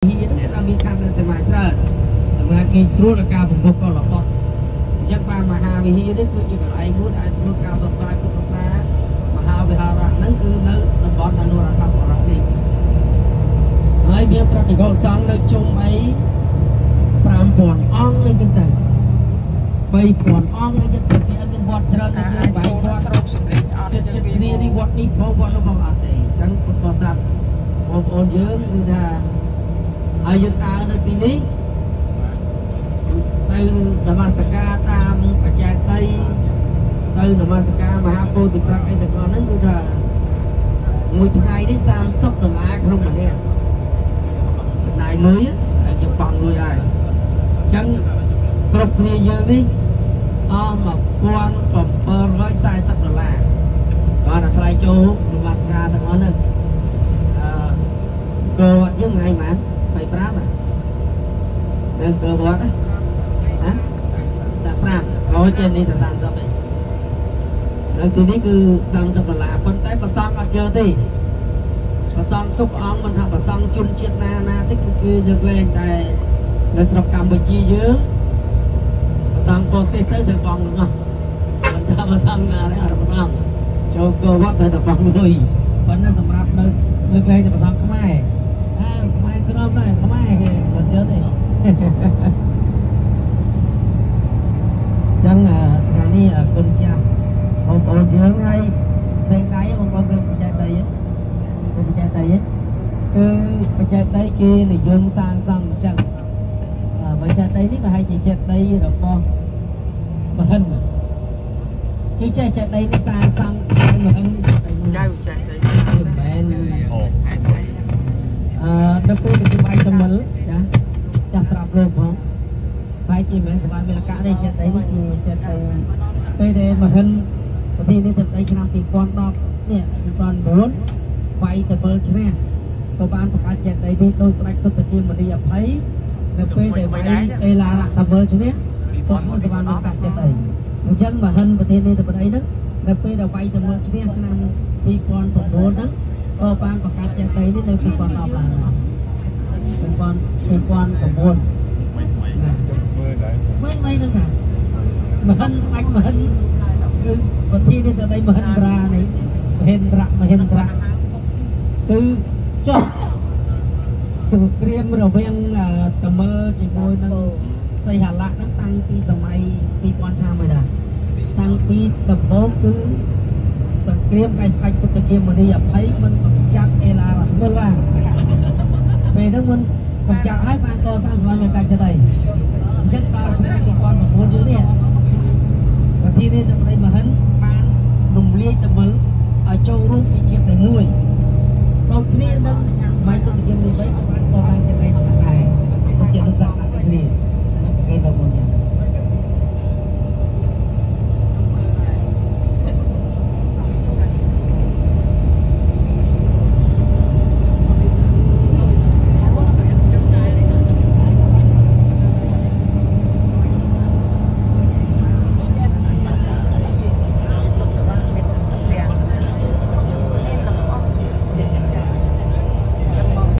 ហ៊ានគេថាមានកម្មនៅសមាជច្រើនសម្រាប់គេស្រួលដល់ការបង្កប់កលរបស់អញ្ចឹងបានមហាវិហារនេះគឺជាកន្លែងមួយដែលធ្វើការសរសើរពុទ្ធសាសនាមហាវិហារៈហ្នឹងគឺនៅតំបន់អនុរដ្ឋបរៈនេះហើយមានប្រតិកសង្ឃនៅជុំអី5000អង្គអីចឹងទៅ3000អង្គអីចឹងទៅគេអត់មានវត្តច្រើនដូចយើងបែកវត្តស្រូបសម្លេងអត់ចិត្តចិត្តគ្នានេះវត្តនេះផងវត្តនោះផងអត់ទេអញ្ចឹងពុទ្ធបរិស័ទបងប្អូនយើងគឺថា ហើយយើងដើរនៅទីនេះទៅនមស្ការតាមបច្ចេកតីទៅនមស្ការមហាពោធិប្រកអីទាំងអស់ហ្នឹងគឺថាមួយថ្ងៃនេះ30ដុល្លារក្នុងម្នាក់ចំណាយលុយហើយយើងបង់លុយហើយអញ្ចឹងគ្រប់គ្នាយើងនេះអស់1740ដុល្លារគាត់តែថ្លៃចូលនមស្ការទាំងអស់ហ្នឹងអឺគោវត្តយើងថ្ងៃហ្មង 25ហ៎នៅគោវត្តណា45អូចេញនេះតែ30ឯងនៅទីនេះគឺ30ដុល្លារប៉ុន្តែប្រសងអត់យកទេប្រសងទុកអង្គមិនថាប្រសងជនជាតិណាណាទេគឺគឺយកលេងតែនៅស្រុកកម្ពុជាយើងប្រសងពោទេសទៅទៅបងនោះមិនថាប្រសងណាទេអត់ប្រសងចូលគោវត្តទៅតែបងលុយប៉ុន្តែសម្រាប់នៅលើកលែងតែប្រសងខ្មែរ អើខ្មែរក្រមដែរខ្មែរគេមិនយកទេចឹងអឺថ្ងៃនេះអរគុណចាស់បងប្អូនយើងហើយឆ្វេងដៃបងប្អូនយើងបច្ចេកដីគឺបច្ចេកដីគឺបច្ចេកដីគេ អឺដល់ពេលទៅបាយតមិលចាចាស់ប្រាប់លោកផងបាយជាមិនមែនសបានវិលកៈទេចិត្តអីនេះជាចិត្តអីពេលដែលមហិនប្រទេសនេះទៅដីឆ្នាំ2010នេះ2009វាយតមិលឈ្នះក៏បានបង្កើតចិត្តដីនេះដោយស្ដេចទុតិយមនីអភ័យនៅពេលដែលវាយអេឡារតមិលឈ្នះក៏សបានបង្កើតចិត្តអីអញ្ចឹងមហិនប្រទេសនេះទៅប្រដីហ្នឹងនៅពេលដែលវាយតមិលឈ្នះឆ្នាំ2009ហ្នឹងក៏បានបង្កើតចេតិយនេះនៅ2010ឡើង ហើយ2000 2009ណាមិនមិនហ្នឹងថាមហិនស្ដេចមហិនគឺប្រធាននេះទៅដីមហិនត្រានេះមហិនរៈមហិនត្រាគឺចុះសង្គ្រាមរវាងអឺតមិលជាមួយនឹងសីហលៈហ្នឹងតាំងពីសម័យ2000ឆ្នាំហើយដែរតាំងពីដំបូងគឺសង្គ្រាមឯស្ដេចពុទ្ធគមនីអភ័យមិនកម្ចាត់អេឡារ៉ាមើលបាន ពេលហ្នឹងមិនកម្ចាត់ហើយបានកសាងសមាគមកាច់ចិត្តអីអ